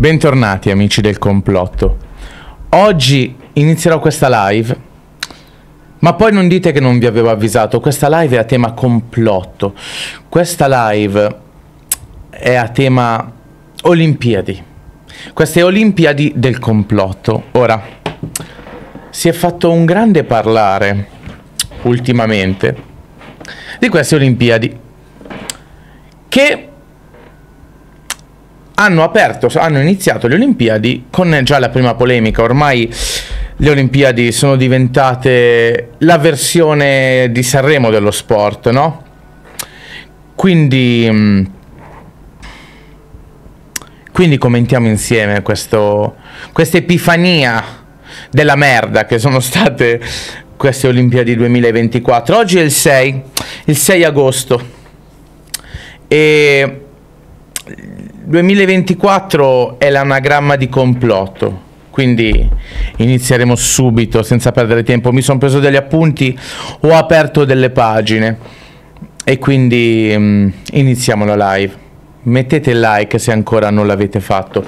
Bentornati amici del complotto. Oggi inizierò questa live, ma poi non dite che non vi avevo avvisato, questa live è a tema complotto. Questa live è a tema Olimpiadi. Queste Olimpiadi del complotto. Ora, si è fatto un grande parlare ultimamente di queste Olimpiadi che hanno aperto, hanno iniziato le Olimpiadi con già la prima polemica. Ormai le Olimpiadi sono diventate la versione di Sanremo dello sport, no? Quindi, mm, quindi commentiamo insieme questa epifania della merda che sono state queste Olimpiadi 2024. Oggi è il 6, il 6 agosto. E 2024 è l'anagramma di complotto, quindi inizieremo subito senza perdere tempo. Mi sono preso degli appunti, ho aperto delle pagine e quindi um, iniziamo la live. Mettete like se ancora non l'avete fatto.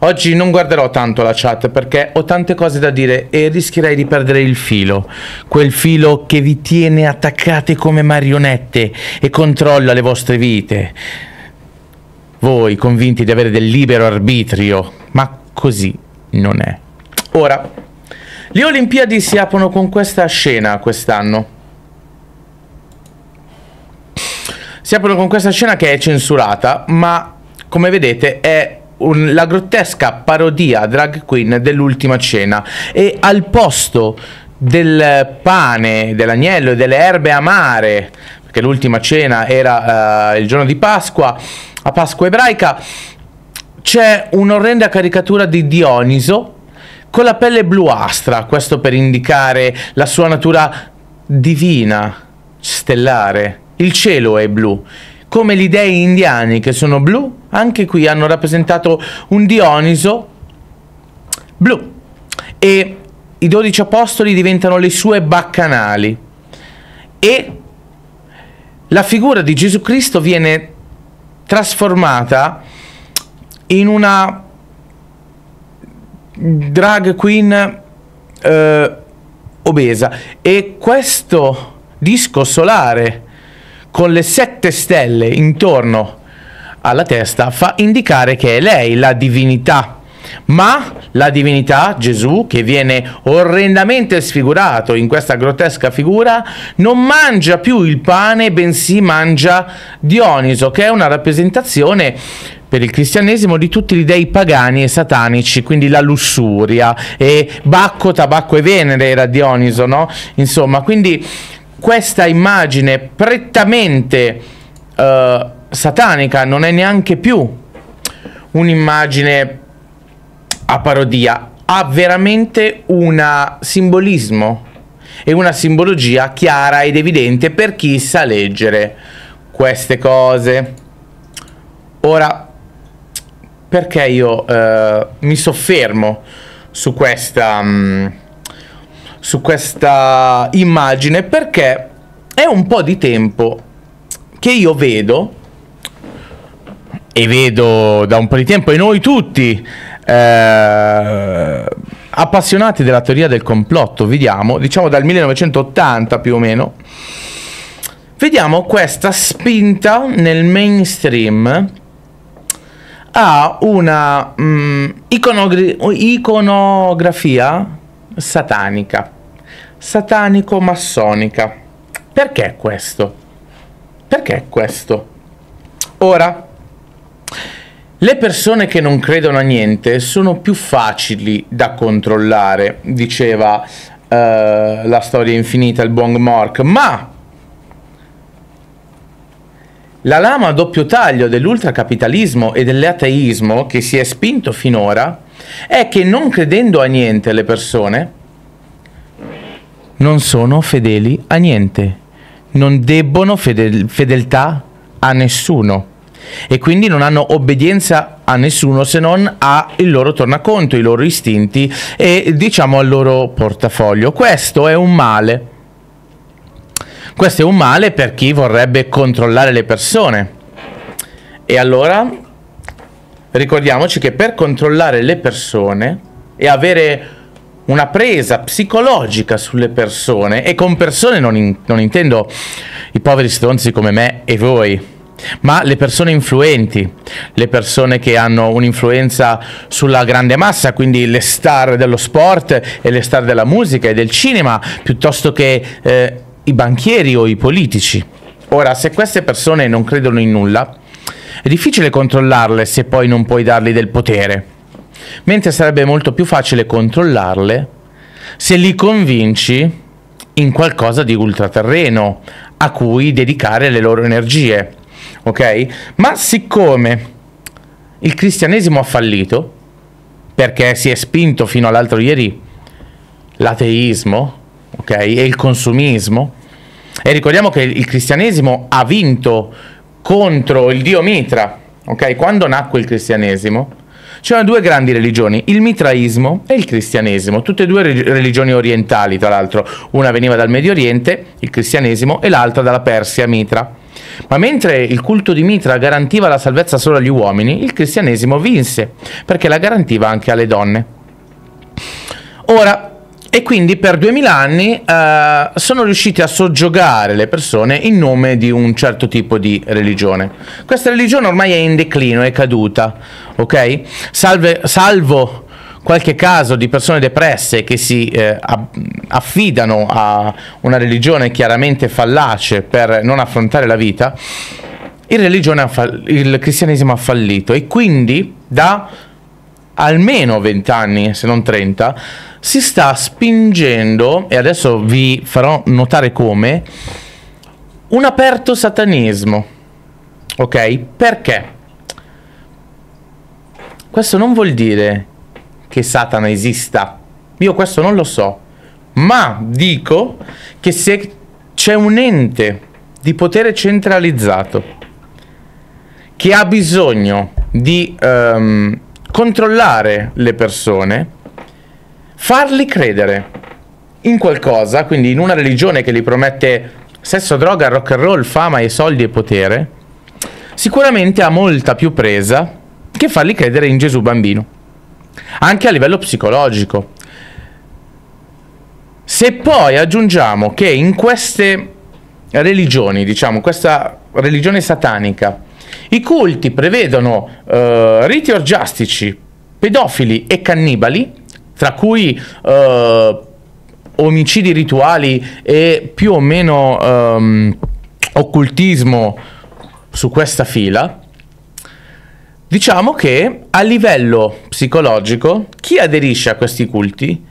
Oggi non guarderò tanto la chat perché ho tante cose da dire e rischierei di perdere il filo, quel filo che vi tiene attaccate come marionette e controlla le vostre vite voi convinti di avere del libero arbitrio, ma così non è. Ora, le Olimpiadi si aprono con questa scena quest'anno. Si aprono con questa scena che è censurata, ma come vedete è un, la grottesca parodia drag queen dell'ultima cena e al posto del pane, dell'agnello e delle erbe amare, perché l'ultima cena era uh, il giorno di Pasqua, a Pasqua ebraica, c'è un'orrenda caricatura di Dioniso con la pelle bluastra, questo per indicare la sua natura divina, stellare. Il cielo è blu. Come gli dei indiani che sono blu, anche qui hanno rappresentato un Dioniso blu. E i dodici apostoli diventano le sue baccanali. E la figura di Gesù Cristo viene trasformata in una drag queen eh, obesa. E questo disco solare con le sette stelle intorno alla testa fa indicare che è lei la divinità ma la divinità, Gesù, che viene orrendamente sfigurato in questa grottesca figura, non mangia più il pane, bensì mangia Dioniso, che è una rappresentazione per il cristianesimo di tutti gli dei pagani e satanici, quindi la lussuria, e Bacco, Tabacco e Venere era Dioniso, no? Insomma, quindi questa immagine prettamente uh, satanica non è neanche più un'immagine a parodia ha veramente un simbolismo e una simbologia chiara ed evidente per chi sa leggere queste cose. Ora, perché io eh, mi soffermo su questa, um, su questa immagine? Perché è un po' di tempo che io vedo, e vedo da un po' di tempo, e noi tutti eh, appassionati della teoria del complotto, vediamo, diciamo dal 1980 più o meno, vediamo questa spinta nel mainstream a una mm, iconogra- iconografia satanica, satanico-massonica. Perché questo? Perché questo? Ora, le persone che non credono a niente sono più facili da controllare, diceva uh, la storia infinita, il buon Mork, ma la lama a doppio taglio dell'ultracapitalismo e dell'ateismo che si è spinto finora è che non credendo a niente le persone non sono fedeli a niente, non debbono fedel- fedeltà a nessuno e quindi non hanno obbedienza a nessuno se non al loro tornaconto, i loro istinti e diciamo al loro portafoglio. Questo è un male. Questo è un male per chi vorrebbe controllare le persone. E allora ricordiamoci che per controllare le persone e avere una presa psicologica sulle persone, e con persone non, in, non intendo i poveri stronzi come me e voi, ma le persone influenti, le persone che hanno un'influenza sulla grande massa, quindi le star dello sport e le star della musica e del cinema, piuttosto che eh, i banchieri o i politici. Ora, se queste persone non credono in nulla, è difficile controllarle se poi non puoi dargli del potere, mentre sarebbe molto più facile controllarle se li convinci in qualcosa di ultraterreno a cui dedicare le loro energie. Ok? Ma siccome il cristianesimo ha fallito, perché si è spinto fino all'altro ieri l'ateismo, ok? E il consumismo, e ricordiamo che il cristianesimo ha vinto contro il dio Mitra. Ok? Quando nacque il cristianesimo, c'erano due grandi religioni, il mitraismo e il cristianesimo, tutte e due religioni orientali, tra l'altro, una veniva dal Medio Oriente, il cristianesimo, e l'altra dalla Persia, Mitra. Ma mentre il culto di Mitra garantiva la salvezza solo agli uomini, il cristianesimo vinse, perché la garantiva anche alle donne. Ora, e quindi per duemila anni eh, sono riusciti a soggiogare le persone in nome di un certo tipo di religione. Questa religione ormai è in declino, è caduta, ok? Salve, salvo qualche caso di persone depresse che si eh, affidano a una religione chiaramente fallace per non affrontare la vita, il, il cristianesimo ha fallito e quindi da almeno 20 anni, se non 30, si sta spingendo, e adesso vi farò notare come, un aperto satanismo. Ok? Perché? Questo non vuol dire che Satana esista. Io questo non lo so. Ma dico che se c'è un ente di potere centralizzato che ha bisogno di um, controllare le persone, farli credere in qualcosa, quindi in una religione che gli promette sesso, droga, rock and roll, fama e soldi e potere, sicuramente ha molta più presa che farli credere in Gesù bambino, anche a livello psicologico. Se poi aggiungiamo che in queste religioni, diciamo, questa religione satanica, i culti prevedono uh, riti orgiastici, pedofili e cannibali, tra cui uh, omicidi rituali e più o meno um, occultismo su questa fila, diciamo che a livello psicologico chi aderisce a questi culti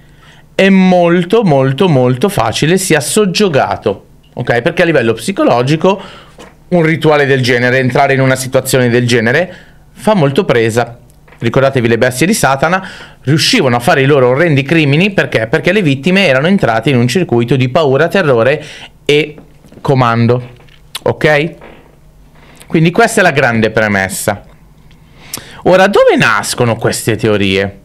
è molto molto molto facile sia soggiogato, ok? Perché a livello psicologico un rituale del genere, entrare in una situazione del genere fa molto presa ricordatevi le bestie di Satana, riuscivano a fare i loro orrendi crimini perché? Perché le vittime erano entrate in un circuito di paura, terrore e comando. Ok? Quindi questa è la grande premessa. Ora, dove nascono queste teorie?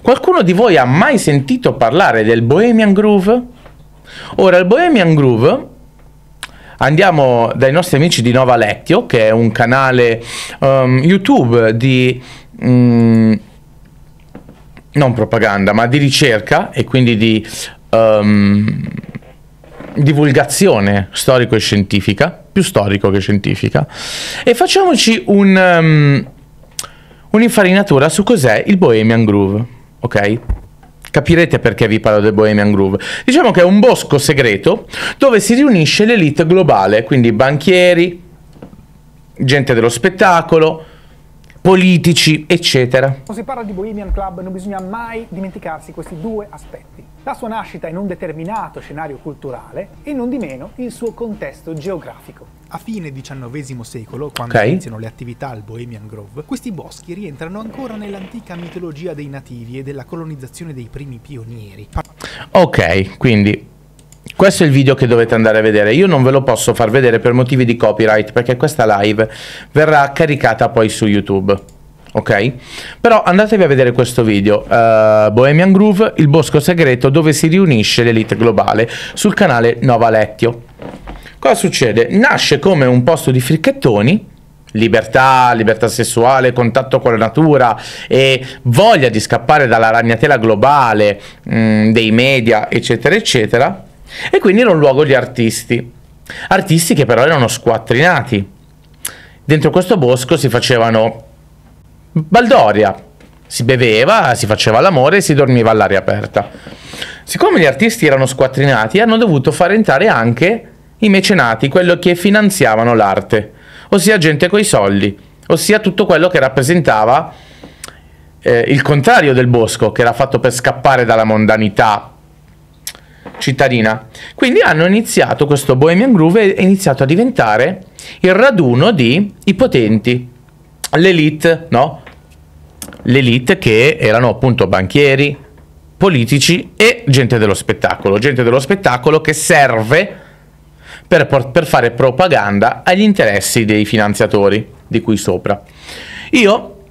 Qualcuno di voi ha mai sentito parlare del Bohemian Groove? Ora, il Bohemian Groove andiamo dai nostri amici di Nova Lectio, che è un canale um, YouTube di mm, non propaganda, ma di ricerca e quindi di um, divulgazione storico e scientifica, più storico che scientifica, e facciamoci un, um, un'infarinatura su cos'è il Bohemian Groove, ok? Capirete perché vi parlo del Bohemian Groove. Diciamo che è un bosco segreto dove si riunisce l'elite globale, quindi banchieri, gente dello spettacolo, politici, eccetera. Quando si parla di Bohemian Club non bisogna mai dimenticarsi questi due aspetti. La sua nascita in un determinato scenario culturale e non di meno il suo contesto geografico. A fine XIX secolo, quando okay. iniziano le attività al Bohemian Grove, questi boschi rientrano ancora nell'antica mitologia dei nativi e della colonizzazione dei primi pionieri. Ok, quindi questo è il video che dovete andare a vedere. Io non ve lo posso far vedere per motivi di copyright perché questa live verrà caricata poi su YouTube. Ok? Però andatevi a vedere questo video, uh, Bohemian Groove, il bosco segreto dove si riunisce l'elite globale sul canale Nova Lectio. Cosa succede? Nasce come un posto di fricchettoni libertà, libertà sessuale, contatto con la natura e voglia di scappare dalla ragnatela globale mh, mm, dei media, eccetera, eccetera. E quindi era un luogo di artisti. Artisti che però erano squattrinati. Dentro questo bosco si facevano baldoria, si beveva, si faceva l'amore e si dormiva all'aria aperta. Siccome gli artisti erano squattrinati, hanno dovuto far entrare anche i mecenati, quello che finanziavano l'arte, ossia gente coi soldi, ossia tutto quello che rappresentava eh, il contrario del bosco, che era fatto per scappare dalla mondanità cittadina. Quindi hanno iniziato questo Bohemian Groove è iniziato a diventare il raduno di i potenti, l'elite, no? L'elite che erano appunto banchieri, politici e gente dello spettacolo, gente dello spettacolo che serve per, per fare propaganda agli interessi dei finanziatori di qui sopra. Io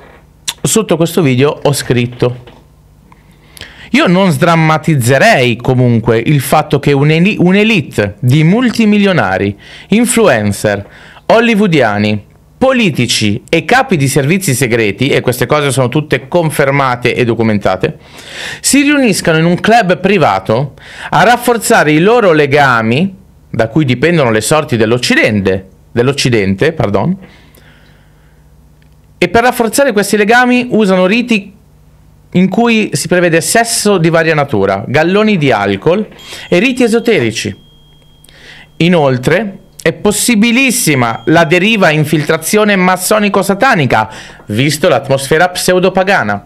sotto questo video ho scritto io non sdrammatizzerei comunque il fatto che un'elite di multimilionari, influencer, hollywoodiani, politici e capi di servizi segreti, e queste cose sono tutte confermate e documentate, si riuniscano in un club privato a rafforzare i loro legami, da cui dipendono le sorti dell'Occidente, dell'Occidente pardon, e per rafforzare questi legami usano riti in cui si prevede sesso di varia natura, galloni di alcol e riti esoterici. Inoltre, è possibilissima la deriva infiltrazione massonico-satanica, visto l'atmosfera pseudopagana.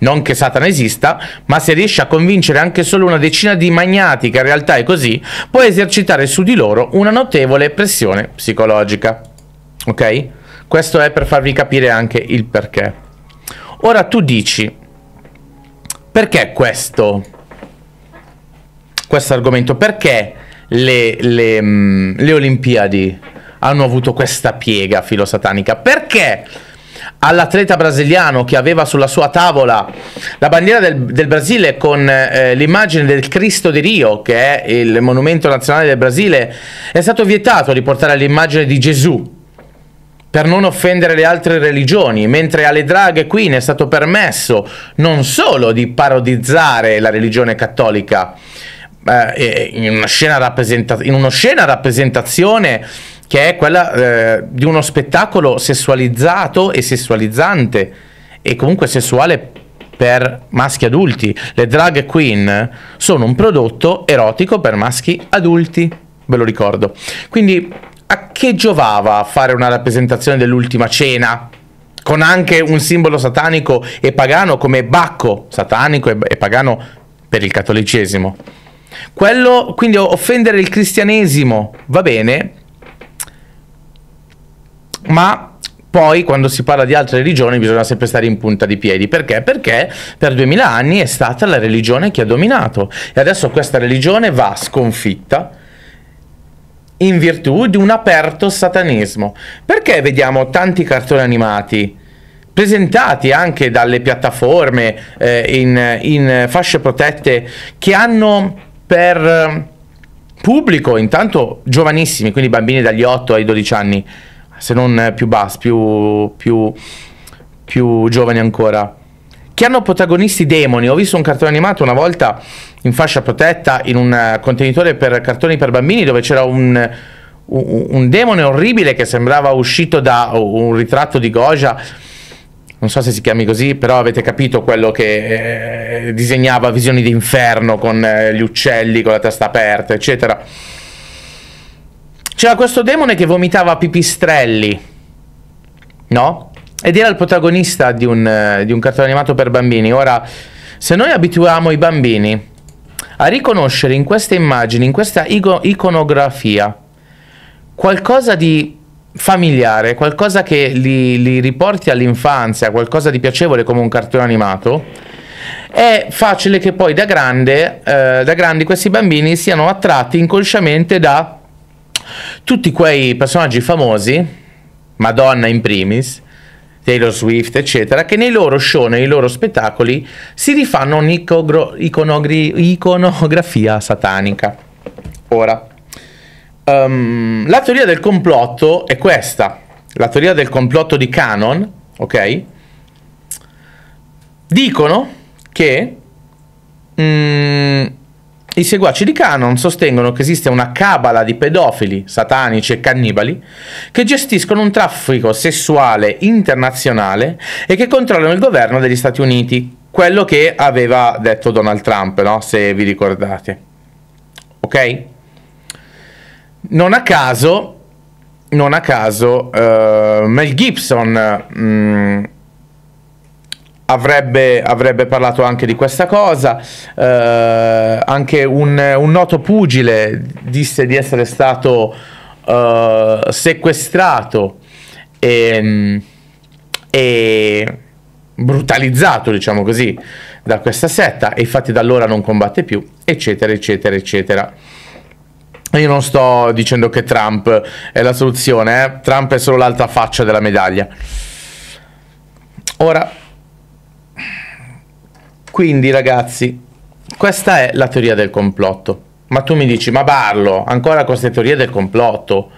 Non che Satana esista, ma se riesce a convincere anche solo una decina di magnati che in realtà è così, può esercitare su di loro una notevole pressione psicologica. Ok? Questo è per farvi capire anche il perché. Ora tu dici, perché questo, questo argomento? Perché le, le, mm, le Olimpiadi hanno avuto questa piega filosatanica? Perché all'atleta brasiliano che aveva sulla sua tavola la bandiera del, del Brasile con eh, l'immagine del Cristo di Rio, che è il monumento nazionale del Brasile, è stato vietato di portare l'immagine di Gesù per non offendere le altre religioni, mentre alle drag queen è stato permesso non solo di parodizzare la religione cattolica eh, in, una scena rappresenta- in una scena rappresentazione che è quella eh, di uno spettacolo sessualizzato e sessualizzante e comunque sessuale per maschi adulti. Le drag queen sono un prodotto erotico per maschi adulti, ve lo ricordo. Quindi a che giovava fare una rappresentazione dell'ultima cena? Con anche un simbolo satanico e pagano come Bacco, satanico e pagano per il cattolicesimo. Quello, quindi offendere il cristianesimo va bene, ma poi quando si parla di altre religioni bisogna sempre stare in punta di piedi. Perché? Perché per duemila anni è stata la religione che ha dominato e adesso questa religione va sconfitta in virtù di un aperto satanismo. Perché vediamo tanti cartoni animati presentati anche dalle piattaforme eh, in, in fasce protette che hanno per pubblico intanto giovanissimi, quindi bambini dagli 8 ai 12 anni, se non più bassi, più, più, più giovani ancora, che hanno protagonisti demoni. Ho visto un cartone animato una volta in fascia protetta in un contenitore per cartoni per bambini dove c'era un, un, un demone orribile che sembrava uscito da un ritratto di Goja. Non so se si chiami così, però avete capito quello che eh, disegnava visioni d'inferno con eh, gli uccelli, con la testa aperta, eccetera. C'era questo demone che vomitava pipistrelli, no? Ed era il protagonista di un, eh, di un cartone animato per bambini. Ora, se noi abituiamo i bambini a riconoscere in queste immagini, in questa iconografia, qualcosa di familiare, qualcosa che li, li, riporti all'infanzia, qualcosa di piacevole come un cartone animato, è facile che poi da, grande, eh, da grandi questi bambini siano attratti inconsciamente da tutti quei personaggi famosi, Madonna in primis, Taylor Swift, eccetera, che nei loro show, nei loro spettacoli si rifanno un'iconografia satanica. Ora, um, la teoria del complotto è questa. la teoria del complotto di Canon, ok? Dicono che mm, i seguaci di Canon sostengono che esiste una cabala di pedofili, satanici e cannibali che gestiscono un traffico sessuale internazionale e che controllano il governo degli Stati Uniti, quello che aveva detto Donald Trump, no? se vi ricordate. Ok? Non a caso, non a caso, uh, Mel Gibson... Mm, avrebbe, avrebbe, parlato anche di questa cosa. Eh, anche un, un, noto pugile disse di essere stato eh, sequestrato e, e, brutalizzato, diciamo così, da questa setta e infatti da allora non combatte più, eccetera, eccetera, eccetera. Io non sto dicendo che Trump è la soluzione, eh? Trump è solo l'altra faccia della medaglia. Ora, quindi ragazzi, questa è la teoria del complotto. Ma tu mi dici, ma Barlo, ancora queste teorie del complotto?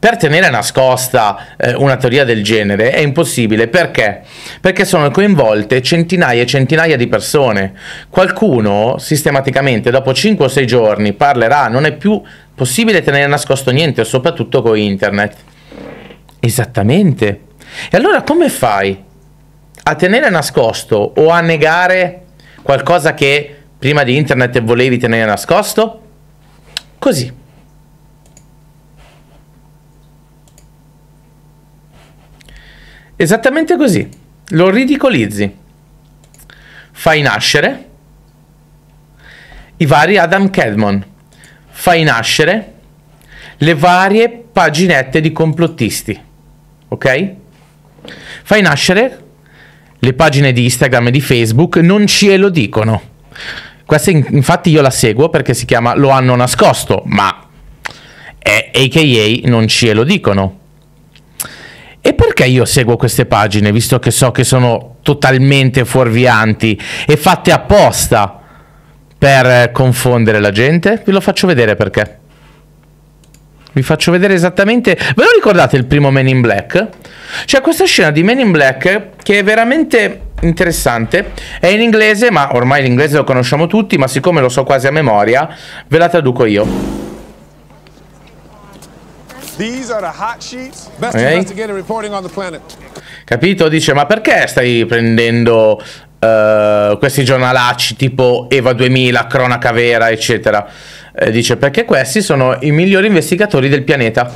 Per tenere nascosta eh, una teoria del genere è impossibile, perché? Perché sono coinvolte centinaia e centinaia di persone. Qualcuno sistematicamente dopo 5 o 6 giorni parlerà, non è più possibile tenere nascosto niente, soprattutto con internet. Esattamente. E allora come fai a tenere nascosto o a negare qualcosa che prima di internet volevi tenere nascosto? Così. Esattamente così. Lo ridicolizzi. Fai nascere i vari Adam Kedmon. Fai nascere le varie paginette di complottisti. Ok? Fai nascere le pagine di Instagram e di Facebook non ce lo dicono. Questa infatti io la seguo perché si chiama Lo hanno nascosto, ma è AKA non ce lo dicono. E perché io seguo queste pagine, visto che so che sono totalmente fuorvianti e fatte apposta per confondere la gente? Vi lo faccio vedere perché. Vi faccio vedere esattamente. Ve lo ricordate il primo Men in Black? C'è questa scena di Men in Black che è veramente interessante. È in inglese, ma ormai l'inglese lo conosciamo tutti, ma siccome lo so quasi a memoria, ve la traduco io. Okay. investigator reporting on the planet. Capito? Dice, ma perché stai prendendo uh, questi giornalacci tipo Eva 2000, Cronaca Vera, eccetera? Eh, dice perché questi sono i migliori investigatori del pianeta.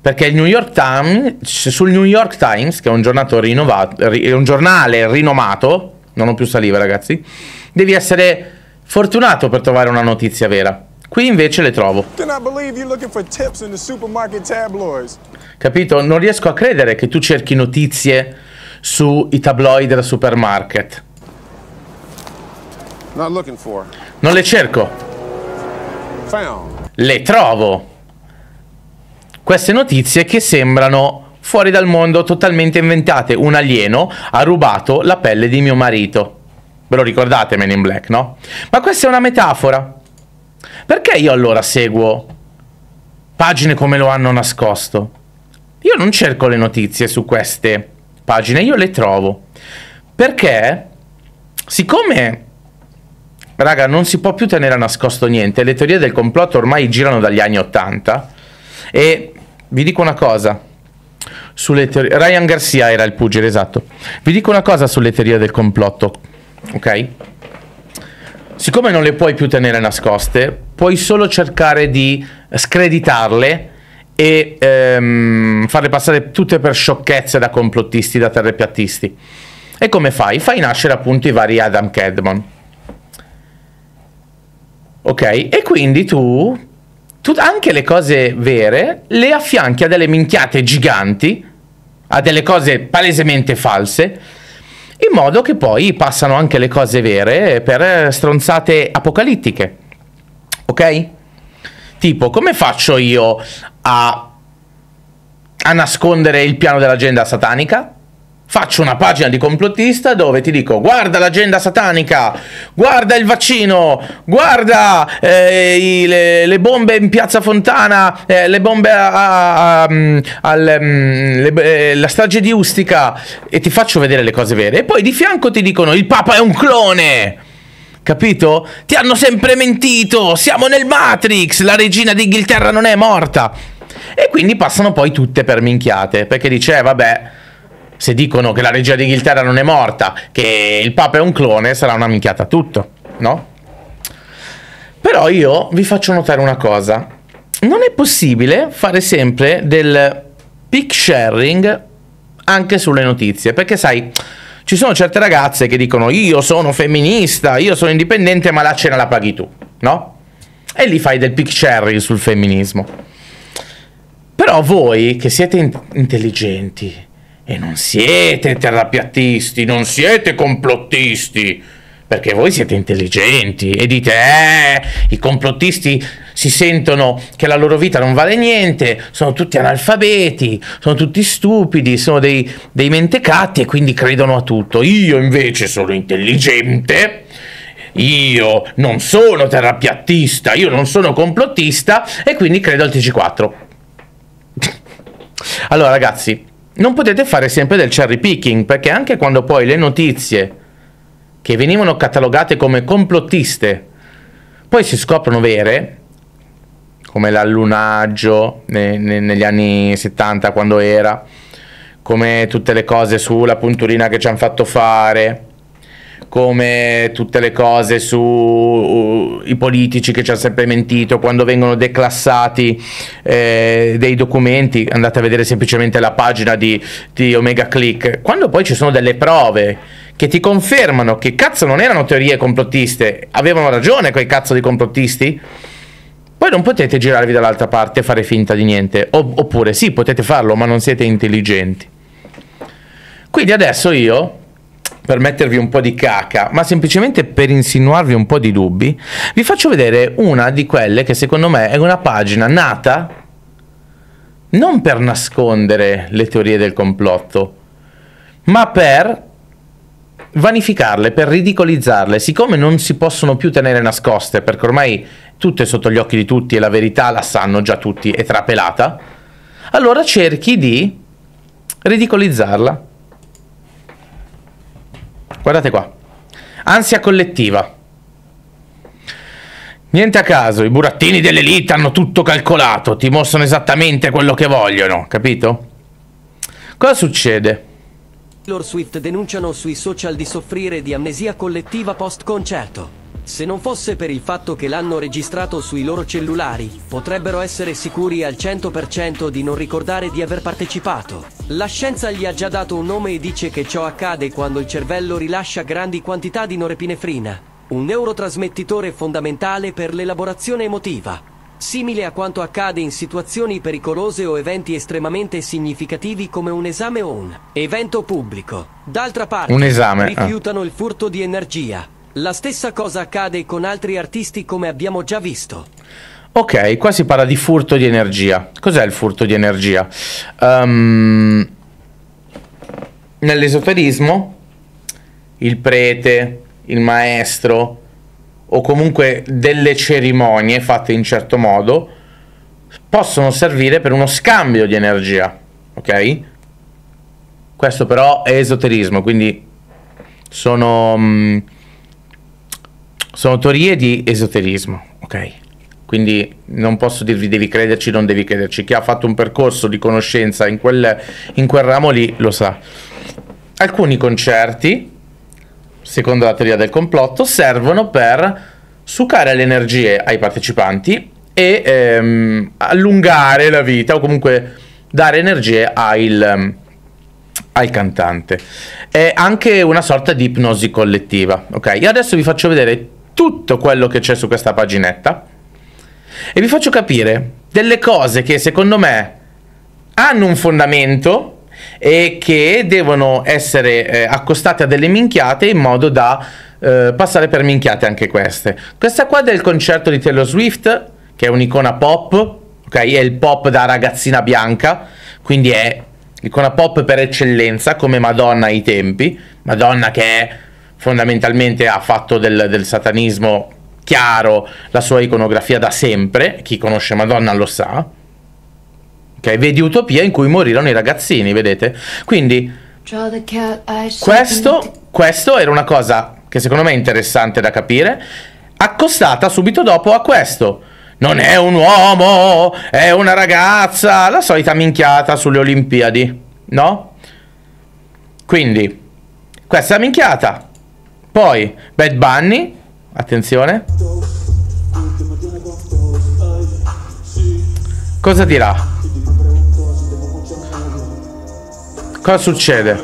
Perché il New York Times, sul New York Times, che è un, rinnovato, un giornale rinomato, non ho più saliva ragazzi, devi essere fortunato per trovare una notizia vera. Qui invece le trovo. Capito? Non riesco a credere che tu cerchi notizie sui tabloid del supermarket. Non le cerco. Le trovo. Queste notizie che sembrano fuori dal mondo, totalmente inventate. Un alieno ha rubato la pelle di mio marito. Ve lo ricordate Men in Black, no? Ma questa è una metafora. Perché io allora seguo pagine come lo hanno nascosto? Io non cerco le notizie su queste pagine, io le trovo. Perché, siccome Raga, non si può più tenere nascosto niente. Le teorie del complotto ormai girano dagli anni 80. E vi dico una cosa. Sulle teorie... Ryan Garcia era il pugile, esatto. Vi dico una cosa sulle teorie del complotto. Ok? Siccome non le puoi più tenere nascoste, puoi solo cercare di screditarle e ehm, farle passare tutte per sciocchezze da complottisti, da terrepiattisti. E come fai? Fai nascere appunto i vari Adam Kedmon ok? E quindi tu, tu anche le cose vere le affianchi a delle minchiate giganti, a delle cose palesemente false, in modo che poi passano anche le cose vere per stronzate apocalittiche. Ok? Tipo, come faccio io a, a nascondere il piano dell'agenda satanica? Faccio una pagina di complottista dove ti dico guarda l'agenda satanica, guarda il vaccino, guarda eh, i, le, le, bombe in piazza Fontana, eh, le bombe a, a, mm, al, um, le, eh, la strage di Ustica e ti faccio vedere le cose vere. E poi di fianco ti dicono il Papa è un clone. Capito? Ti hanno sempre mentito, siamo nel Matrix, la regina d'Inghilterra non è morta. E quindi passano poi tutte per minchiate, perché dice, eh, vabbè se dicono che la regina d'Inghilterra non è morta, che il Papa è un clone, sarà una minchiata tutto, no? Però io vi faccio notare una cosa. Non è possibile fare sempre del pick sharing anche sulle notizie, perché sai, ci sono certe ragazze che dicono io sono femminista, io sono indipendente, ma la cena la paghi tu, no? E lì fai del pick sharing sul femminismo. Però voi che siete in- intelligenti, e non siete terrapiattisti, non siete complottisti, perché voi siete intelligenti e dite, eh, i complottisti si sentono che la loro vita non vale niente, sono tutti analfabeti, sono tutti stupidi, sono dei, dei mentecatti e quindi credono a tutto. Io invece sono intelligente. Io non sono terrapiattista, io non sono complottista e quindi credo al TG4. allora ragazzi, non potete fare sempre del cherry picking, perché anche quando poi le notizie che venivano catalogate come complottiste poi si scoprono vere, come l'allunaggio ne, ne, negli anni 70 quando era, come tutte le cose sulla punturina che ci hanno fatto fare, come tutte le cose sui uh, politici che ci hanno sempre mentito, quando vengono declassati eh, dei documenti, andate a vedere semplicemente la pagina di, di Omega Click, quando poi ci sono delle prove che ti confermano che cazzo non erano teorie complottiste, avevano ragione quei cazzo di complottisti, poi non potete girarvi dall'altra parte e fare finta di niente, oppure sì, potete farlo, ma non siete intelligenti. Quindi adesso io per mettervi un po' di caca, ma semplicemente per insinuarvi un po' di dubbi, vi faccio vedere una di quelle che secondo me è una pagina nata non per nascondere le teorie del complotto, ma per vanificarle, per ridicolizzarle, siccome non si possono più tenere nascoste, perché ormai tutto è sotto gli occhi di tutti e la verità la sanno già tutti, è trapelata, allora cerchi di ridicolizzarla. Guardate qua. Ansia collettiva. Niente a caso, i burattini dell'elite hanno tutto calcolato, ti mostrano esattamente quello che vogliono, capito? Cosa succede? Taylor Swift denunciano sui social di soffrire di amnesia collettiva post-concerto. Se non fosse per il fatto che l'hanno registrato sui loro cellulari, potrebbero essere sicuri al 100% di non ricordare di aver partecipato. La scienza gli ha già dato un nome e dice che ciò accade quando il cervello rilascia grandi quantità di norepinefrina, un neurotrasmettitore fondamentale per l'elaborazione emotiva. Simile a quanto accade in situazioni pericolose o eventi estremamente significativi come un esame o un evento pubblico. D'altra parte, ah. rifiutano ah. il furto di energia, la stessa cosa accade con altri artisti come abbiamo già visto. Ok, qua si parla di furto di energia. Cos'è il furto di energia? Um, nell'esoterismo, il prete, il maestro o comunque delle cerimonie fatte in certo modo possono servire per uno scambio di energia. Ok? Questo però è esoterismo, quindi sono... Um, sono teorie di esoterismo, ok? Quindi non posso dirvi devi crederci, non devi crederci. Chi ha fatto un percorso di conoscenza in quel, in quel ramo lì lo sa. Alcuni concerti, secondo la teoria del complotto, servono per succare le energie ai partecipanti e ehm, allungare la vita o comunque dare energie al, al cantante. È anche una sorta di ipnosi collettiva, ok? E adesso vi faccio vedere tutto quello che c'è su questa paginetta e vi faccio capire delle cose che secondo me hanno un fondamento e che devono essere eh, accostate a delle minchiate in modo da eh, passare per minchiate anche queste. Questa qua del concerto di Taylor Swift, che è un'icona pop, ok? È il pop da ragazzina bianca, quindi è icona pop per eccellenza, come Madonna ai tempi, Madonna che è, fondamentalmente ha fatto del, del satanismo chiaro la sua iconografia da sempre, chi conosce Madonna lo sa. Ok, vedi Utopia in cui morirono i ragazzini, vedete? Quindi questo, questo era una cosa che secondo me è interessante da capire, accostata subito dopo a questo. Non è un uomo, è una ragazza, la solita minchiata sulle Olimpiadi, no? Quindi, questa minchiata. Poi, Bad Bunny, attenzione. Cosa dirà? Cosa succede?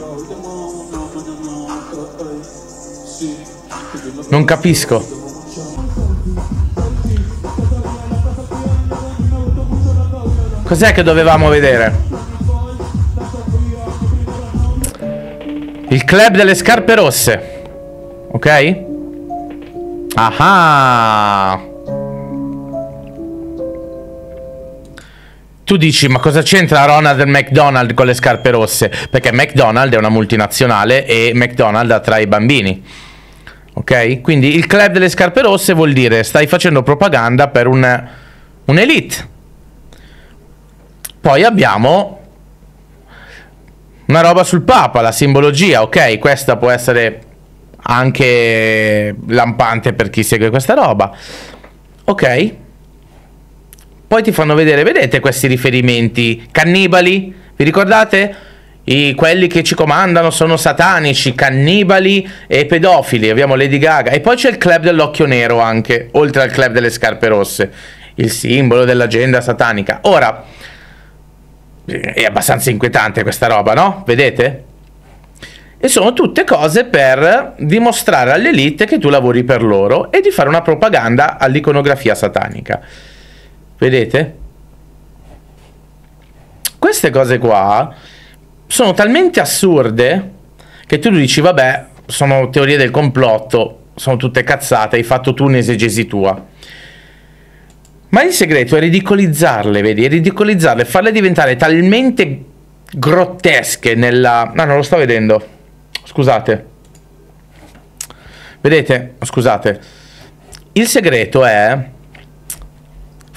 Non capisco. Cos'è che dovevamo vedere? Il club delle scarpe rosse. Ok? Ah. Tu dici, ma cosa c'entra Ronald McDonald con le scarpe rosse? Perché McDonald è una multinazionale e McDonald attrae i bambini. Ok? Quindi il club delle scarpe rosse vuol dire stai facendo propaganda per un, un'elite. Poi abbiamo una roba sul Papa, la simbologia, ok? Questa può essere anche lampante per chi segue questa roba. Ok? Poi ti fanno vedere, vedete questi riferimenti? Cannibali, vi ricordate? I, quelli che ci comandano sono satanici, cannibali e pedofili. Abbiamo Lady Gaga. E poi c'è il club dell'occhio nero anche, oltre al club delle scarpe rosse. Il simbolo dell'agenda satanica. Ora, è abbastanza inquietante questa roba, no? Vedete? E sono tutte cose per dimostrare all'elite che tu lavori per loro e di fare una propaganda all'iconografia satanica. Vedete? Queste cose qua sono talmente assurde che tu dici, vabbè, sono teorie del complotto, sono tutte cazzate, hai fatto tu un'esegesi tua. Ma il segreto è ridicolizzarle, vedi? È ridicolizzarle, farle diventare talmente grottesche nella... No, non lo sto vedendo. Scusate. Vedete? Scusate. Il segreto è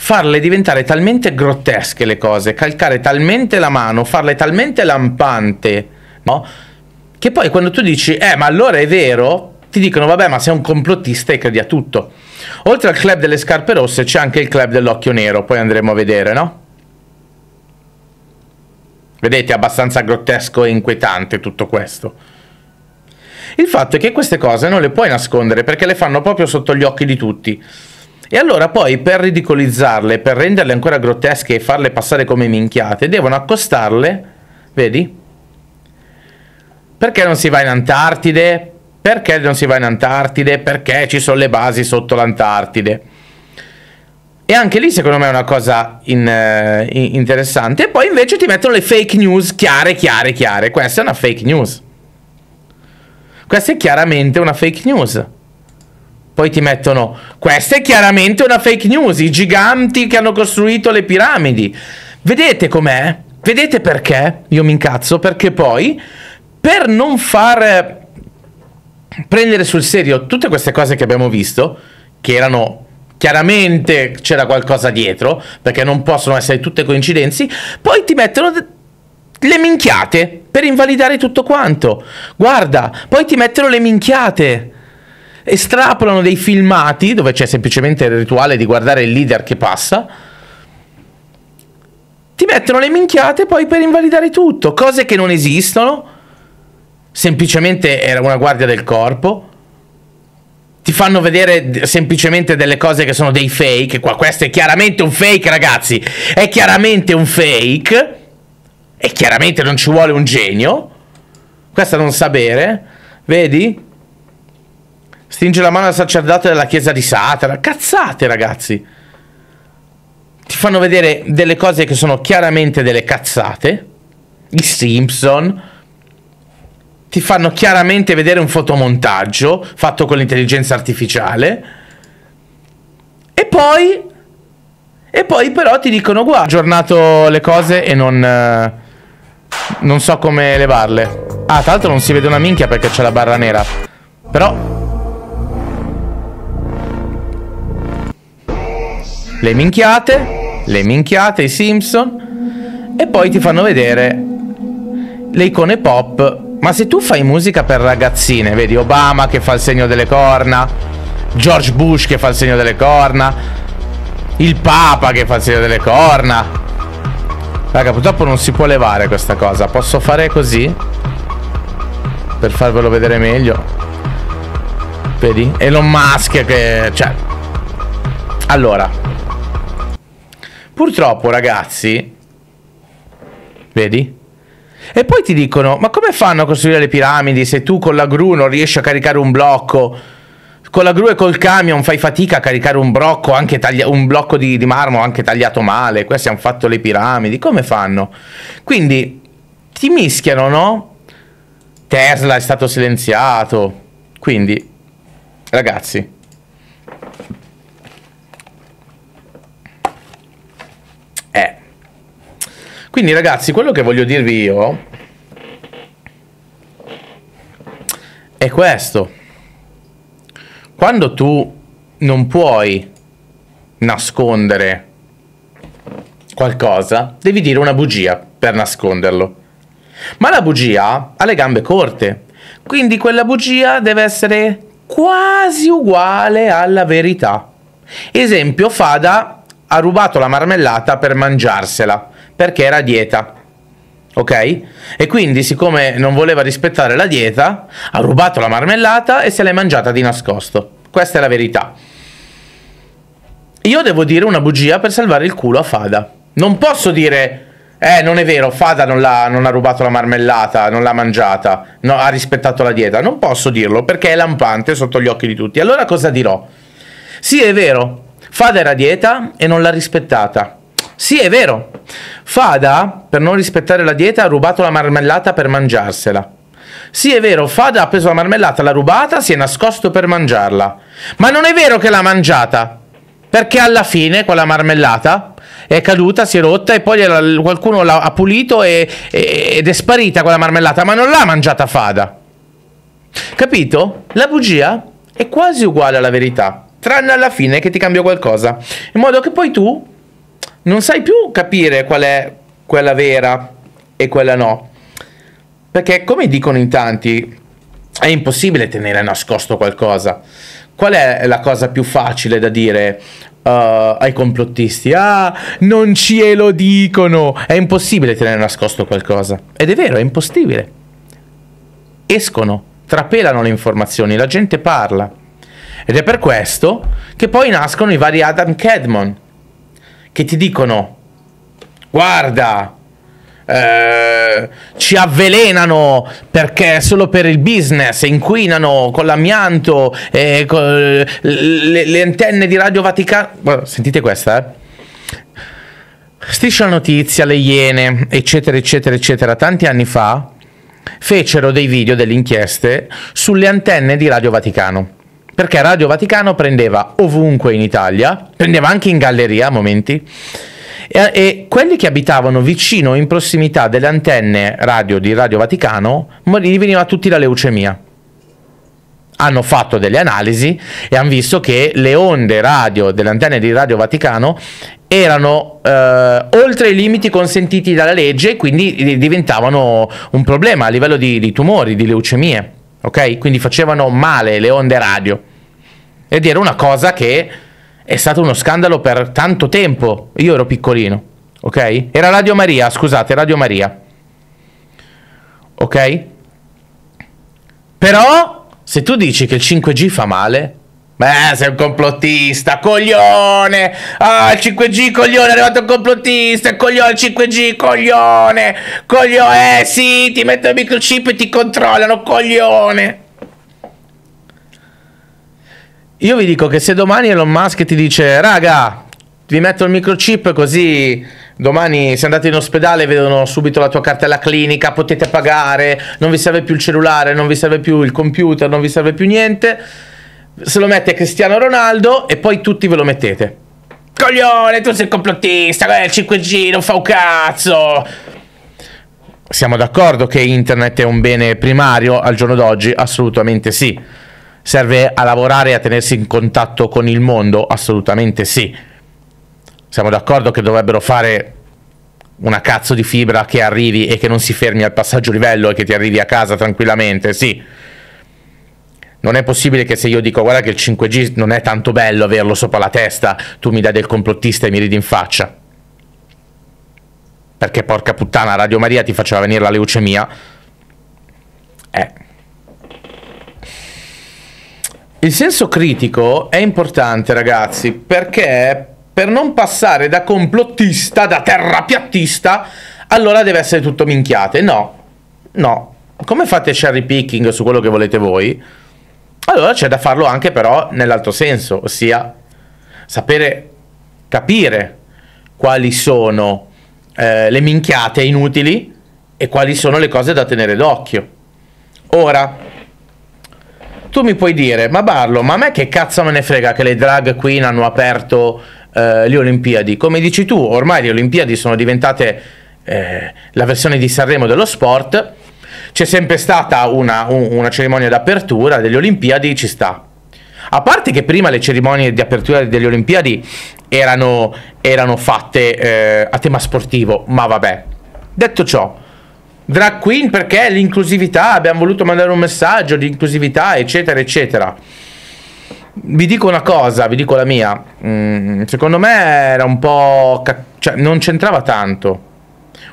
farle diventare talmente grottesche le cose, calcare talmente la mano, farle talmente lampante, no? Che poi quando tu dici, eh, ma allora è vero, ti dicono, vabbè, ma sei un complottista e credi a tutto. Oltre al club delle scarpe rosse c'è anche il club dell'occhio nero, poi andremo a vedere, no? Vedete, è abbastanza grottesco e inquietante tutto questo. Il fatto è che queste cose non le puoi nascondere perché le fanno proprio sotto gli occhi di tutti. E allora poi per ridicolizzarle, per renderle ancora grottesche e farle passare come minchiate, devono accostarle, vedi? Perché non si va in Antartide? Perché non si va in Antartide? Perché ci sono le basi sotto l'Antartide. E anche lì secondo me è una cosa in, uh, interessante. E poi invece ti mettono le fake news chiare, chiare, chiare. Questa è una fake news. Questa è chiaramente una fake news. Poi ti mettono, questa è chiaramente una fake news, i giganti che hanno costruito le piramidi. Vedete com'è? Vedete perché? Io mi incazzo, perché poi, per non far prendere sul serio tutte queste cose che abbiamo visto, che erano chiaramente c'era qualcosa dietro, perché non possono essere tutte coincidenze, poi ti mettono le minchiate per invalidare tutto quanto. Guarda, poi ti mettono le minchiate. Estrapolano dei filmati dove c'è semplicemente il rituale di guardare il leader che passa. Ti mettono le minchiate poi per invalidare tutto, cose che non esistono semplicemente era una guardia del corpo. Ti fanno vedere semplicemente delle cose che sono dei fake. Qua, questo è chiaramente un fake, ragazzi. È chiaramente un fake. E chiaramente non ci vuole un genio. Questo non sa bere. Vedi? Stringe la mano al sacerdote della chiesa di Satana. Cazzate, ragazzi. Ti fanno vedere delle cose che sono chiaramente delle cazzate. I Simpson ti fanno chiaramente vedere un fotomontaggio fatto con l'intelligenza artificiale e poi e poi però ti dicono guarda, ho aggiornato le cose e non Non so come levarle. Ah, tra l'altro non si vede una minchia perché c'è la barra nera. Però... Le minchiate, le minchiate, i Simpson. E poi ti fanno vedere le icone pop. Ma se tu fai musica per ragazzine, vedi Obama che fa il segno delle corna, George Bush che fa il segno delle corna, il Papa che fa il segno delle corna. Raga, purtroppo non si può levare questa cosa. Posso fare così? Per farvelo vedere meglio. Vedi? Elon Musk che... Cioè... Allora. Purtroppo, ragazzi... Vedi? E poi ti dicono, ma come fanno a costruire le piramidi se tu con la gru non riesci a caricare un blocco? Con la gru e col camion fai fatica a caricare un anche taglia- un blocco di, di marmo anche tagliato male. Questi hanno fatto le piramidi. Come fanno? Quindi ti mischiano, no? Tesla è stato silenziato. Quindi, ragazzi, Quindi ragazzi, quello che voglio dirvi io è questo. Quando tu non puoi nascondere qualcosa, devi dire una bugia per nasconderlo. Ma la bugia ha le gambe corte, quindi quella bugia deve essere quasi uguale alla verità. Esempio, Fada ha rubato la marmellata per mangiarsela perché era a dieta. Ok? E quindi, siccome non voleva rispettare la dieta, ha rubato la marmellata e se l'è mangiata di nascosto. Questa è la verità. Io devo dire una bugia per salvare il culo a Fada. Non posso dire, eh, non è vero, Fada non, non ha rubato la marmellata, non l'ha mangiata, no, ha rispettato la dieta. Non posso dirlo perché è lampante sotto gli occhi di tutti. Allora cosa dirò? Sì, è vero, Fada era a dieta e non l'ha rispettata. Sì, è vero. Fada, per non rispettare la dieta, ha rubato la marmellata per mangiarsela. Sì, è vero, Fada ha preso la marmellata, l'ha rubata, si è nascosto per mangiarla. Ma non è vero che l'ha mangiata. Perché alla fine quella marmellata è caduta, si è rotta e poi qualcuno l'ha pulito e, ed è sparita quella marmellata, ma non l'ha mangiata Fada. Capito? La bugia è quasi uguale alla verità, tranne alla fine che ti cambia qualcosa, in modo che poi tu non sai più capire qual è quella vera e quella no. Perché come dicono in tanti, è impossibile tenere nascosto qualcosa. Qual è la cosa più facile da dire uh, ai complottisti? Ah, non ce lo dicono! È impossibile tenere nascosto qualcosa. Ed è vero, è impossibile. Escono, trapelano le informazioni, la gente parla. Ed è per questo che poi nascono i vari Adam Kedmon, che ti dicono guarda eh, ci avvelenano perché solo per il business inquinano con l'amianto e con le, le, antenne di Radio Vaticano sentite questa eh. Striscia notizia, le Iene, eccetera, eccetera, eccetera, tanti anni fa fecero dei video, delle inchieste sulle antenne di Radio Vaticano perché Radio Vaticano prendeva ovunque in Italia, prendeva anche in galleria a momenti, e, e quelli che abitavano vicino in prossimità delle antenne radio di Radio Vaticano, veniva tutti la leucemia. Hanno fatto delle analisi e hanno visto che le onde radio delle antenne di Radio Vaticano erano eh, oltre i limiti consentiti dalla legge e quindi diventavano un problema a livello di, di tumori, di leucemie ok? Quindi facevano male le onde radio. Ed era una cosa che è stato uno scandalo per tanto tempo. Io ero piccolino, ok? Era Radio Maria, scusate, Radio Maria. Ok? Però, se tu dici che il 5G fa male, Beh, sei un complottista, coglione! Ah, il 5G, coglione, è arrivato un complottista, coglione, il 5G, coglione! Coglione, eh sì, ti mettono il microchip e ti controllano, coglione! Io vi dico che se domani Elon Musk ti dice, raga, vi metto il microchip così domani se andate in ospedale vedono subito la tua cartella clinica, potete pagare, non vi serve più il cellulare, non vi serve più il computer, non vi serve più niente se lo mette Cristiano Ronaldo e poi tutti ve lo mettete. Coglione, tu sei complottista, il 5G non fa un cazzo. siamo d'accordo che internet è un bene primario al giorno d'oggi? Assolutamente sì. Serve a lavorare e a tenersi in contatto con il mondo? Assolutamente sì. Siamo d'accordo che dovrebbero fare una cazzo di fibra che arrivi e che non si fermi al passaggio livello e che ti arrivi a casa tranquillamente? Sì. Non è possibile che se io dico guarda che il 5G non è tanto bello averlo sopra la testa, tu mi dai del complottista e mi ridi in faccia. Perché porca puttana, Radio Maria ti faceva venire la leucemia. Eh. Il senso critico è importante, ragazzi, perché per non passare da complottista, da terrapiattista, allora deve essere tutto minchiate. No, no. Come fate cherry picking su quello che volete voi? Allora c'è da farlo anche però nell'altro senso, ossia sapere capire quali sono eh, le minchiate inutili e quali sono le cose da tenere d'occhio. Ora, tu mi puoi dire, ma Barlo, ma a me che cazzo me ne frega che le drag queen hanno aperto eh, le Olimpiadi? Come dici tu, ormai le Olimpiadi sono diventate eh, la versione di Sanremo dello sport, c'è sempre stata una, un, una cerimonia d'apertura delle Olimpiadi, ci sta. A parte che prima le cerimonie di apertura delle Olimpiadi erano, erano fatte eh, a tema sportivo, ma vabbè. Detto ciò, Drag queen perché l'inclusività, abbiamo voluto mandare un messaggio di inclusività, eccetera, eccetera. Vi dico una cosa, vi dico la mia. Mm, secondo me era un po'. Ca- cioè, non c'entrava tanto.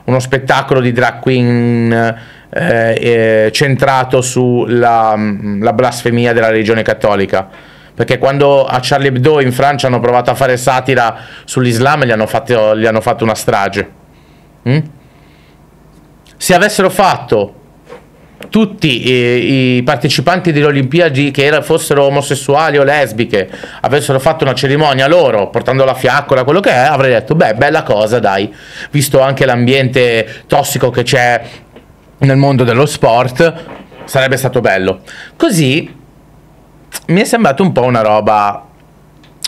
Uno spettacolo di drag queen eh, eh, centrato sulla mm, la blasfemia della religione cattolica. Perché quando a Charlie Hebdo in Francia hanno provato a fare satira sull'Islam, gli hanno fatto, gli hanno fatto una strage. Mm? se avessero fatto tutti i, i partecipanti delle Olimpiadi che era, fossero omosessuali o lesbiche avessero fatto una cerimonia loro portando la fiaccola, quello che è, avrei detto beh, bella cosa, dai, visto anche l'ambiente tossico che c'è nel mondo dello sport, sarebbe stato bello. Così mi è sembrato un po' una roba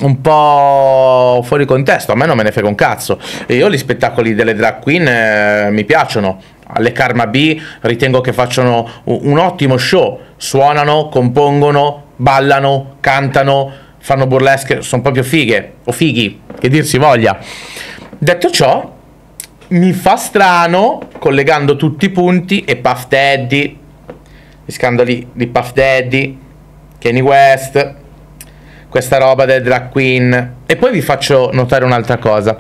un po' fuori contesto, a me non me ne frega un cazzo. Io gli spettacoli delle drag queen eh, mi piacciono, alle Karma B ritengo che facciano un ottimo show, suonano, compongono, ballano, cantano, fanno burlesque, sono proprio fighe o fighi, che dir si voglia. Detto ciò, mi fa strano, collegando tutti i punti, e Puff Daddy, gli scandali di Puff Daddy, Kanye West, questa roba del drag queen. E poi vi faccio notare un'altra cosa.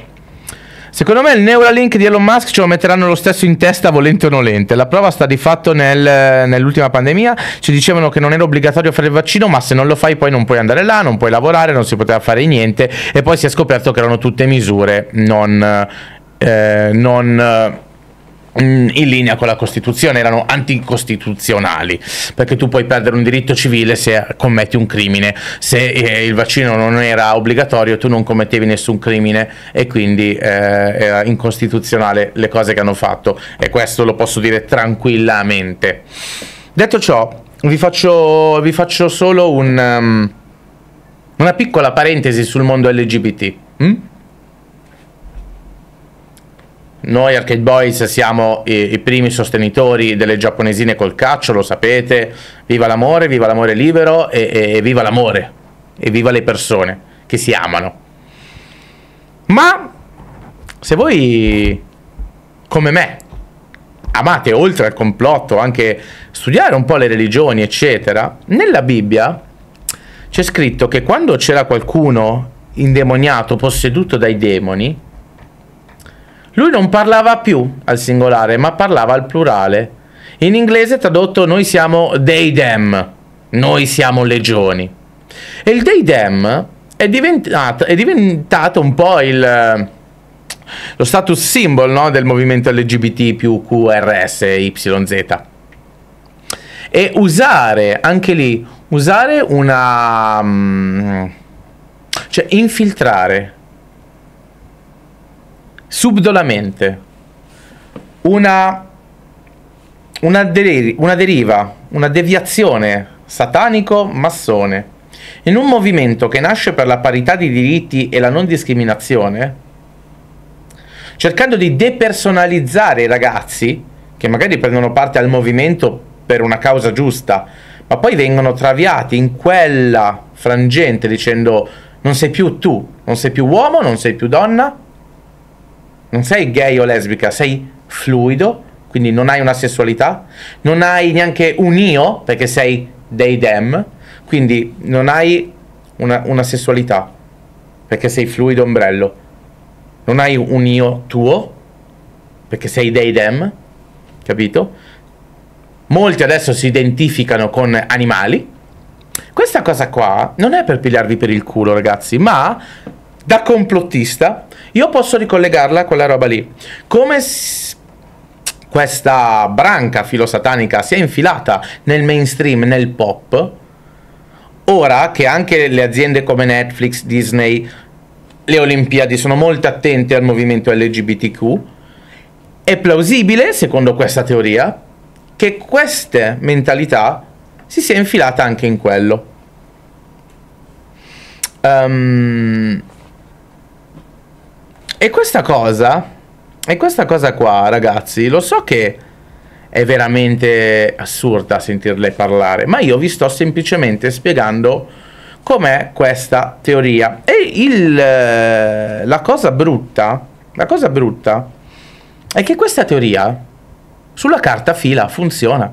Secondo me il Neuralink di Elon Musk ce lo metteranno lo stesso in testa volente o nolente. La prova sta di fatto nel, nell'ultima pandemia. Ci dicevano che non era obbligatorio fare il vaccino, ma se non lo fai poi non puoi andare là, non puoi lavorare, non si poteva fare niente. E poi si è scoperto che erano tutte misure non... Eh, non Mm, in linea con la Costituzione, erano anticostituzionali, perché tu puoi perdere un diritto civile se commetti un crimine, se eh, il vaccino non era obbligatorio tu non commettevi nessun crimine e quindi eh, era incostituzionale le cose che hanno fatto e questo lo posso dire tranquillamente. Detto ciò, vi faccio, vi faccio solo un, um, una piccola parentesi sul mondo LGBT. Mm? Noi Arcade Boys siamo i, i, primi sostenitori delle giapponesine col calcio, lo sapete. Viva l'amore, viva l'amore libero e, e, e viva l'amore e viva le persone che si amano. Ma se voi, come me, amate oltre al complotto anche studiare un po' le religioni, eccetera, nella Bibbia c'è scritto che quando c'era qualcuno indemoniato, posseduto dai demoni, lui non parlava più al singolare, ma parlava al plurale. In inglese tradotto noi siamo they them, noi siamo legioni. E il they them è diventato, è diventato un po' il, lo status symbol no, del movimento LGBT più QRS YZ. E usare anche lì, usare una... Mm, cioè infiltrare subdolamente. Una, una, deri- una deriva, una deviazione satanico-massone in un movimento che nasce per la parità di diritti e la non discriminazione, cercando di depersonalizzare i ragazzi che magari prendono parte al movimento per una causa giusta, ma poi vengono traviati in quella frangente dicendo non sei più tu, non sei più uomo, non sei più donna, non sei gay o lesbica, sei fluido, quindi non hai una sessualità, non hai neanche un io, perché sei dei dem, quindi non hai una, una sessualità, perché sei fluido ombrello, non hai un io tuo, perché sei dei dem, capito? Molti adesso si identificano con animali. Questa cosa qua non è per pigliarvi per il culo, ragazzi, ma da complottista io posso ricollegarla a quella roba lì. Come s- questa branca filosatanica si è infilata nel mainstream, nel pop, ora che anche le aziende come Netflix, Disney, le Olimpiadi sono molto attente al movimento LGBTQ, è plausibile, secondo questa teoria, che queste mentalità si sia infilata anche in quello. Um, e questa cosa, e questa cosa qua, ragazzi, lo so che è veramente assurda sentirle parlare, ma io vi sto semplicemente spiegando com'è questa teoria. E il, la cosa brutta, la cosa brutta è che questa teoria sulla carta fila funziona.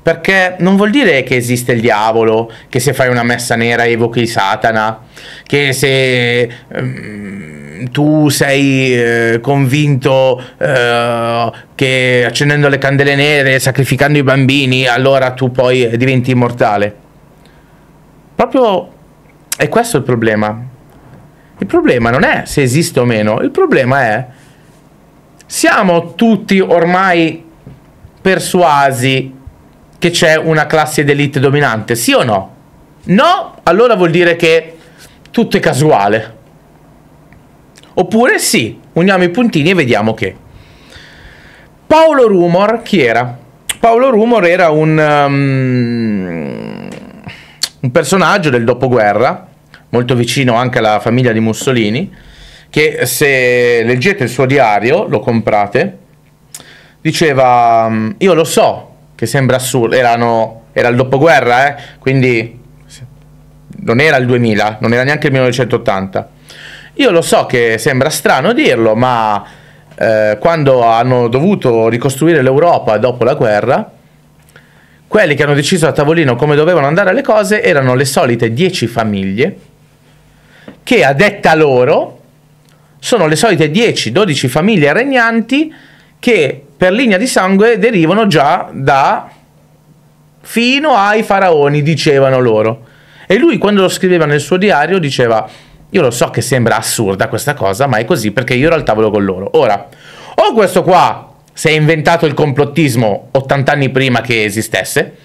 Perché non vuol dire che esiste il diavolo, che se fai una messa nera evochi Satana, che se um, tu sei eh, convinto eh, che accendendo le candele nere, sacrificando i bambini, allora tu poi diventi immortale. Proprio è questo il problema. Il problema non è se esiste o meno, il problema è siamo tutti ormai persuasi che c'è una classe d'elite dominante, sì o no? No, allora vuol dire che tutto è casuale. Oppure sì, uniamo i puntini e vediamo che. Paolo Rumor, chi era? Paolo Rumor era un, um, un personaggio del dopoguerra, molto vicino anche alla famiglia di Mussolini, che se leggete il suo diario, lo comprate, diceva, mm, io lo so che sembra assurdo, Erano, era il dopoguerra, eh? quindi non era il 2000, non era neanche il 1980. Io lo so che sembra strano dirlo, ma eh, quando hanno dovuto ricostruire l'Europa dopo la guerra, quelli che hanno deciso a tavolino come dovevano andare le cose erano le solite 10 famiglie che a detta loro sono le solite 10-12 famiglie regnanti che per linea di sangue derivano già da fino ai faraoni, dicevano loro. E lui quando lo scriveva nel suo diario diceva io lo so che sembra assurda questa cosa, ma è così perché io ero al tavolo con loro. Ora, o questo qua si è inventato il complottismo 80 anni prima che esistesse,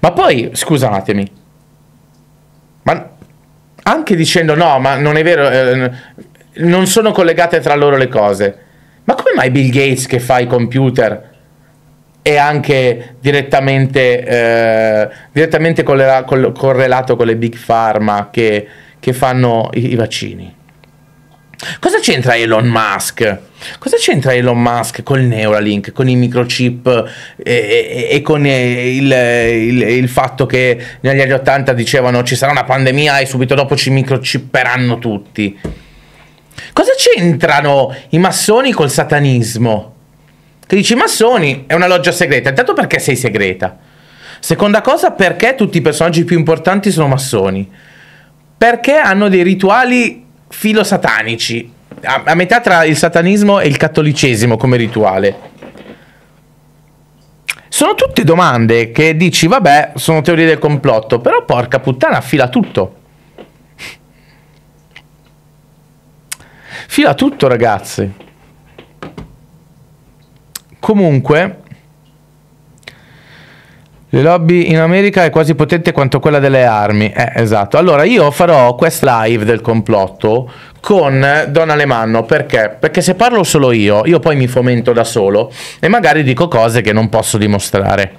ma poi, scusatemi, ma anche dicendo no, ma non è vero, eh, non sono collegate tra loro le cose. Ma come mai Bill Gates che fa i computer è anche direttamente, eh, direttamente correlato con le big pharma che, che fanno i, i vaccini? Cosa c'entra Elon Musk? Cosa c'entra Elon Musk con il Neuralink, con i microchip e, e, e con il, il, il, fatto che negli anni 80 dicevano ci sarà una pandemia e subito dopo ci microchipperanno tutti? Cosa c'entrano i massoni col satanismo? Che dici massoni è una loggia segreta, intanto perché sei segreta? Seconda cosa, perché tutti i personaggi più importanti sono massoni? Perché hanno dei rituali filosatanici, a, a metà tra il satanismo e il cattolicesimo come rituale. Sono tutte domande che dici, vabbè, sono teorie del complotto, però porca puttana, fila tutto. Fila tutto, ragazzi. Comunque, le lobby in America è quasi potente quanto quella delle armi. Eh, esatto. Allora, io farò questa live del complotto con Don Alemanno perché? Perché se parlo solo io, io poi mi fomento da solo e magari dico cose che non posso dimostrare.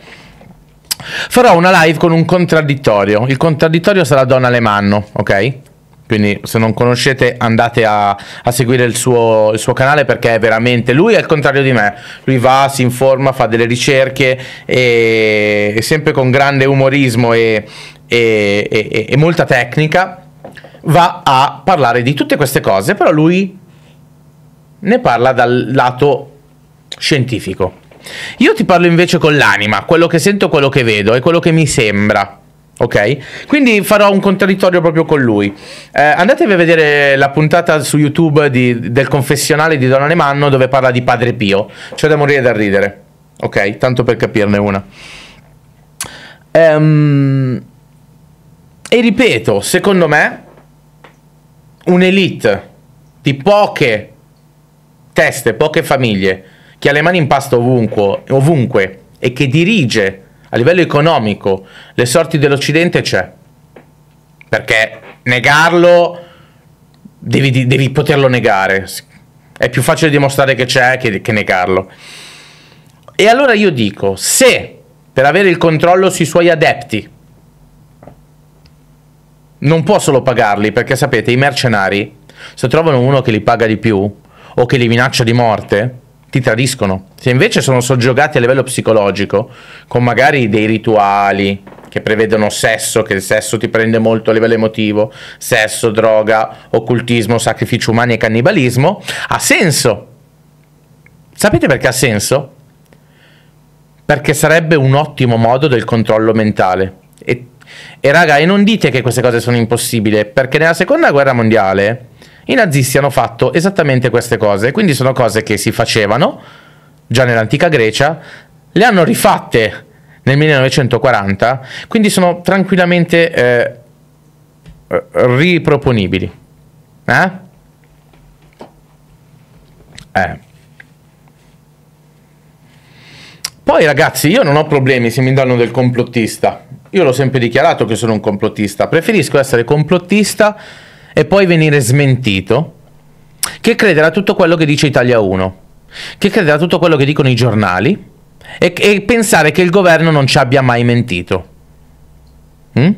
Farò una live con un contraddittorio. Il contraddittorio sarà Don Alemanno, ok? Quindi se non conoscete andate a, a seguire il suo, il suo, canale perché è veramente lui è il contrario di me. Lui va, si informa, fa delle ricerche e, e sempre con grande umorismo e, e, e, molta tecnica va a parlare di tutte queste cose però lui ne parla dal lato scientifico. Io ti parlo invece con l'anima quello che sento, quello che vedo e quello che mi sembra Ok? Quindi farò un contraddittorio proprio con lui. Eh, andatevi a vedere la puntata su YouTube di, del confessionale di Don Alemanno dove parla di Padre Pio. C'è da morire da ridere. Ok? Tanto per capirne una. Ehm, e ripeto, secondo me, un'elite di poche teste, poche famiglie, che ha le mani in pasta ovunque, ovunque e che dirige a livello economico le sorti dell'Occidente c'è. Perché negarlo devi, devi poterlo negare. È più facile dimostrare che c'è che, che negarlo. E allora io dico, se per avere il controllo sui suoi adepti non può solo pagarli, perché sapete, i mercenari, se trovano uno che li paga di più o che li minaccia di morte, ti tradiscono. Se invece sono soggiogati a livello psicologico, con magari dei rituali che prevedono sesso, che il sesso ti prende molto a livello emotivo, sesso, droga, occultismo, sacrifici umani e cannibalismo, ha senso. Sapete perché ha senso? Perché sarebbe un ottimo modo del controllo mentale. E, e raga, e non dite che queste cose sono impossibili, perché nella seconda guerra mondiale i nazisti hanno fatto esattamente queste cose, quindi sono cose che si facevano già nell'antica Grecia, le hanno rifatte nel 1940, quindi sono tranquillamente eh, riproponibili. Eh? Eh. Poi ragazzi, io non ho problemi se mi danno del complottista. Io l'ho sempre dichiarato che sono un complottista. Preferisco essere complottista e poi venire smentito, che credere a tutto quello che dice Italia 1, che credere a tutto quello che dicono i giornali e, e pensare che il governo non ci abbia mai mentito. Mm?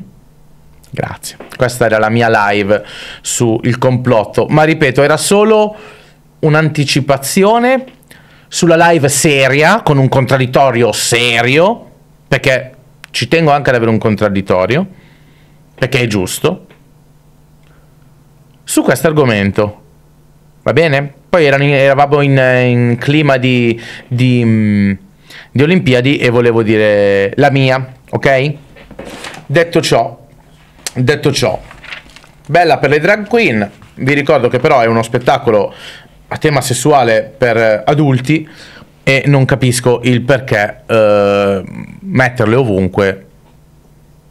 Grazie. Questa era la mia live sul complotto, ma ripeto, era solo un'anticipazione sulla live seria, con un contraddittorio serio, perché ci tengo anche ad avere un contraddittorio, perché è giusto, su questo argomento. Va bene? Poi erano, eravamo in, in, clima di, di, mm, di Olimpiadi e volevo dire la mia, ok? Detto ciò, detto ciò, bella per le drag queen. Vi ricordo che però è uno spettacolo a tema sessuale per adulti e non capisco il perché eh, metterle ovunque,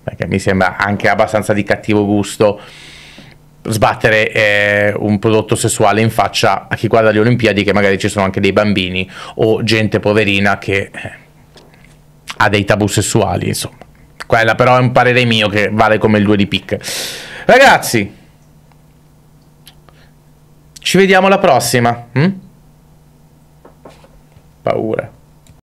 perché mi sembra anche abbastanza di cattivo gusto sbattere eh, un prodotto sessuale in faccia a chi guarda le Olimpiadi che magari ci sono anche dei bambini o gente poverina che eh, ha dei tabù sessuali, insomma. Quella però è un parere mio che vale come il 2 di pick. Ragazzi, ci vediamo alla prossima. Hm? Paura.